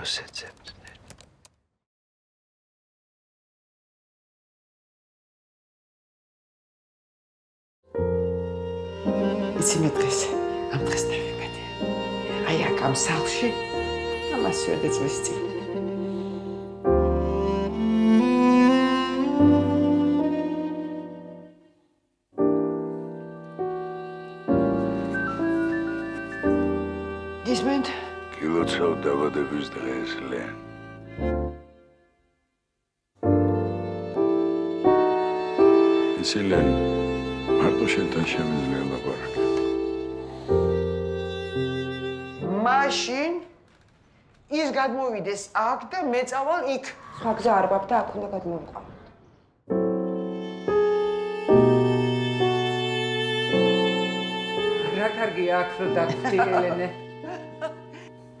დროს ეძებდნენ. იცი მე დღეს ამ დღეს დავიბადე. აი აქ ამ სახლში ამას ვეძ წლის წინ. გისმენთ? კილოცავ დაბადების დღეს, ლენ. იცი, ლენ, მარტო შენთან შემიძლია ლაპარაკი. მაშინ ის გადმოვიდეს აქ და მე წავალ იქ. სხვა გზა არ გვაქვს და აქ უნდა გადმოვიყავ. რა კარგია აქ რო დაგხვდი ელენე.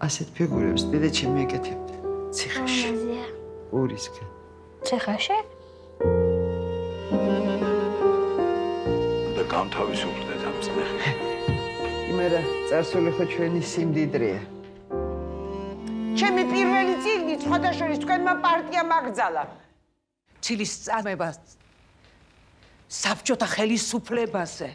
ასეთ ფიგურებს დედაჩი მიეკეთებდა. ციხეში, ამაზეა. ურისკენ. ცეხაში? და გამთავისუფლდეთ ამ წნეხი. იმერა წარსული ხო ჩვენი სიმდიდრეა. ჩემი პირველი წიგნი სხვადასხვა თქვენმა პარტიამ აკრძალა. ცილის წამება საბჭოთა ხელისუფლებაზე.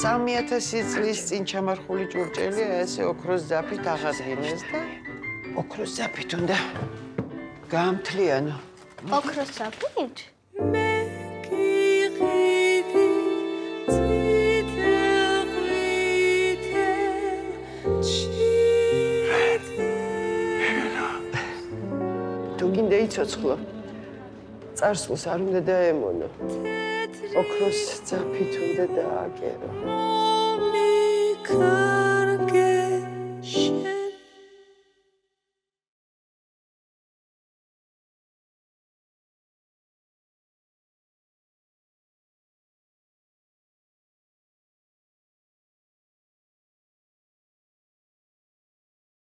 სამი ათასი წლის წინ ჩამარხული ჭურჭელი ესე ოქროს ზაფით აღადგინეს და ოქროს ზაფით უნდა გაამთლიანო. ოქროს საფით? თუ გინდა იცოცხლო წარსულს არ უნდა დაემონო ოქროს ზაფით უნდა დააგერო